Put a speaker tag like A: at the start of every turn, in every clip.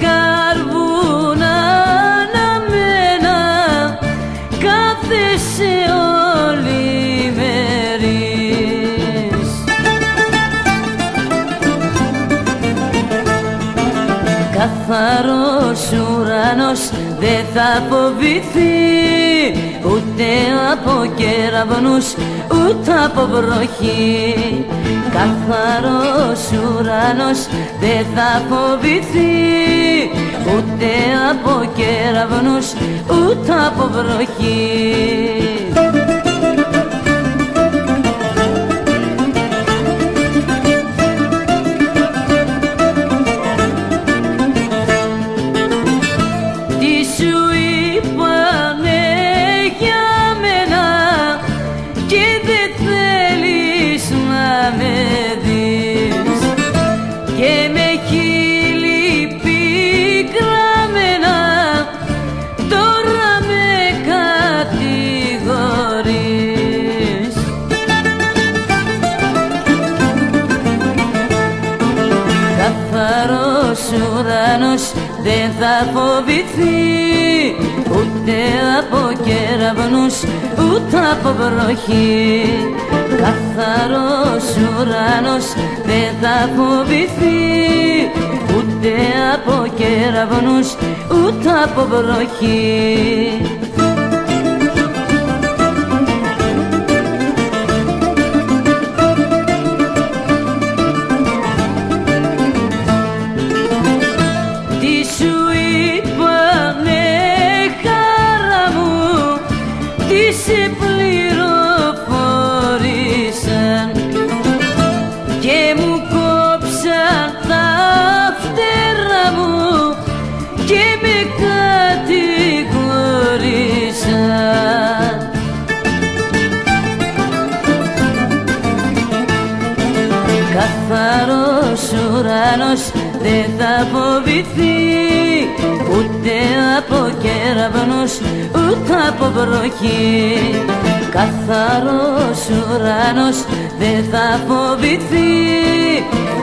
A: καρβούνα αναμένα κάθεσαι όλοι Καθαρός ουρανός δεν θα φοβηθεί ούτε από κεραυνούς ούτε από βροχή. Καθαρός ουρανός δεν θα φοβηθεί ούτε από κεραυνούς ούτε από βροχή και με χείλη πικραμένα τώρα με κατηγορείς. Καθαρός ουρανός δεν θα φοβηθεί ούτε από κεραυνούς ούτε από βροχή Καθαρός ουρανός δεν θα φοβηθεί ούτε από κεραυνούς ούτε από βροχή. Τι σου είπανε χαρά μου Τι σε Καθαρός ουρανός δεν θα φοβηθεί ούτε από κεραυνούς ούτε από βροχή. Καθαρός ουρανός δεν θα φοβηθεί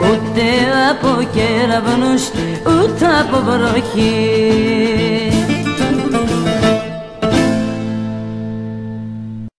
A: ούτε από κεραυνούς ούτε από βροχή